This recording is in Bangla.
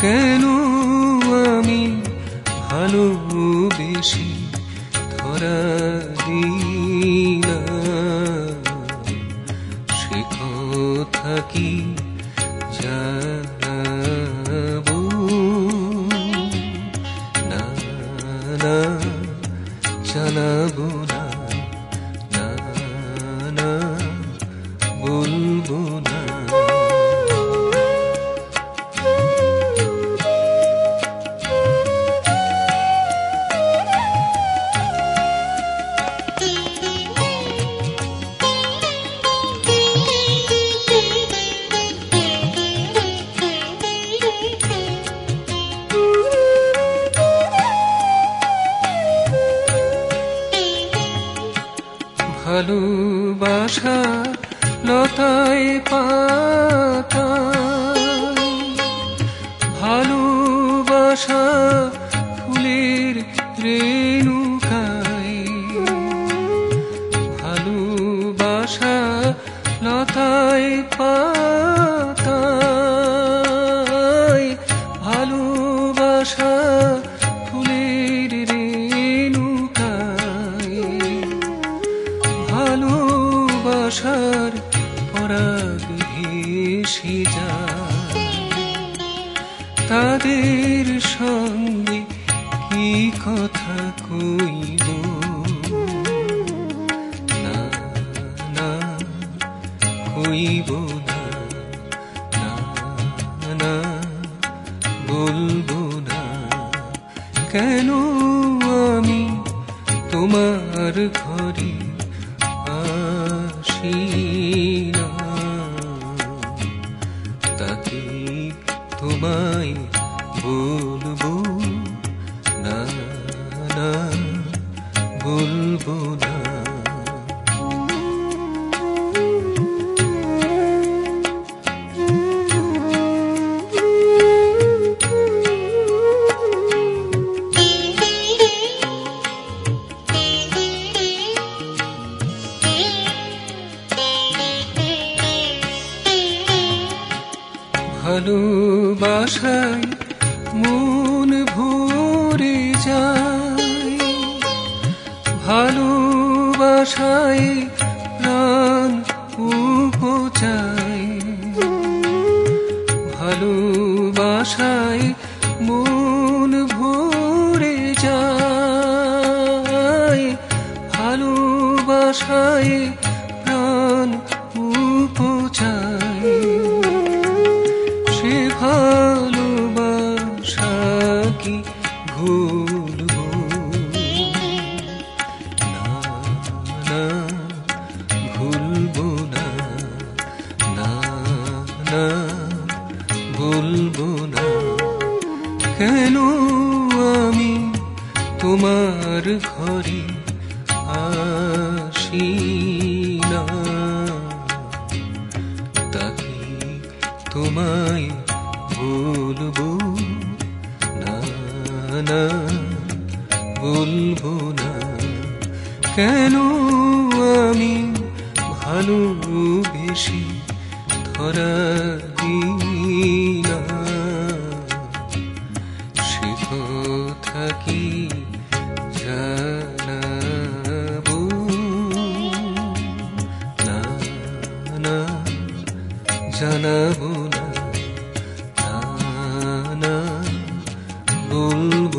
কেন আমি ভালোবাসা লতায় পাতা। ভালোবাসা ফুলের রেণুকায়। ভালোবাসা লতায় পাতায় যায়। তাদের সঙ্গে কি কথা কইব? না না, কইব না না, বলব না। কেন আমি তোমার ঘরে আসি? ভালোবাসায় মন ভরে যায়। ভালোবাসায় প্রাণ উপচায়। ভালোবাসায় মন ভরে যায়। ভালোবাসায় কেন আমি তোমার ঘরে আসি না? তাকে তোমায় বলব না না না। কেন আমি ভালোবেসে ধরা জানাব না বলব